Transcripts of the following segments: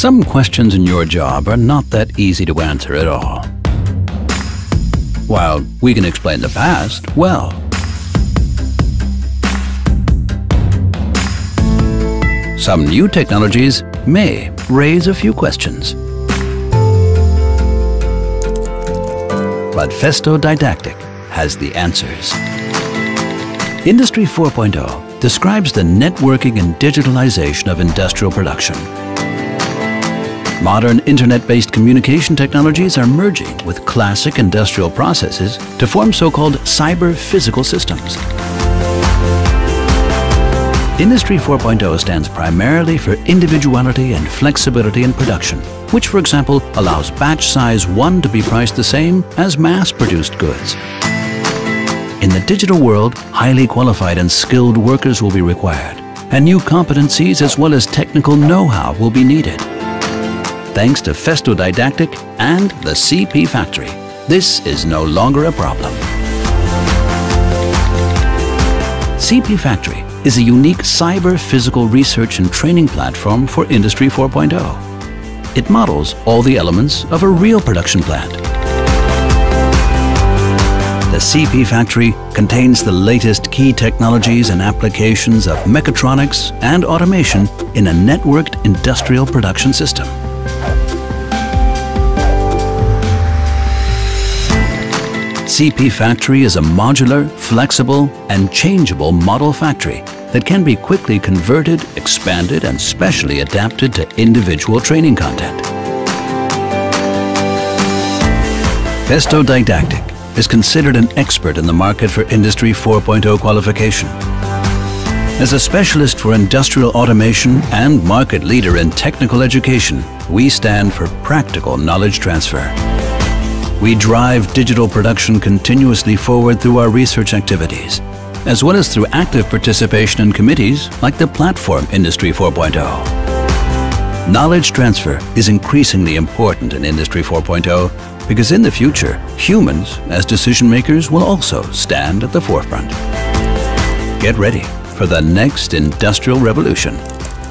Some questions in your job are not that easy to answer at all. While we can explain the past, well. Some new technologies may raise a few questions. But Festo Didactic has the answers. Industry 4.0 describes the networking and digitalization of industrial production. Modern internet-based communication technologies are merging with classic industrial processes to form so-called cyber-physical systems. Industry 4.0 stands primarily for individuality and flexibility in production, which for example allows batch size 1 to be priced the same as mass-produced goods. In the digital world, highly qualified and skilled workers will be required, and new competencies as well as technical know-how will be needed. Thanks to Festo Didactic and the CP Factory, this is no longer a problem. CP Factory is a unique cyber-physical research and training platform for Industry 4.0. It models all the elements of a real production plant. The CP Factory contains the latest key technologies and applications of mechatronics and automation in a networked industrial production system. CP Factory is a modular, flexible, and changeable model factory that can be quickly converted, expanded, and specially adapted to individual training content. Festo Didactic is considered an expert in the market for Industry 4.0 qualification. As a specialist for industrial automation and market leader in technical education, we stand for practical knowledge transfer. We drive digital production continuously forward through our research activities, as well as through active participation in committees like the Platform Industry 4.0. Knowledge transfer is increasingly important in Industry 4.0 because in the future, humans as decision makers will also stand at the forefront. Get ready for the next industrial revolution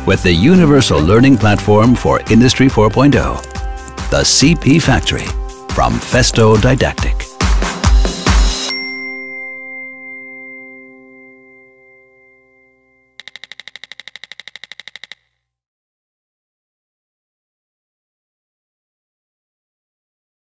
with the Universal Learning Platform for Industry 4.0, the CP Factory from Festo Didactic.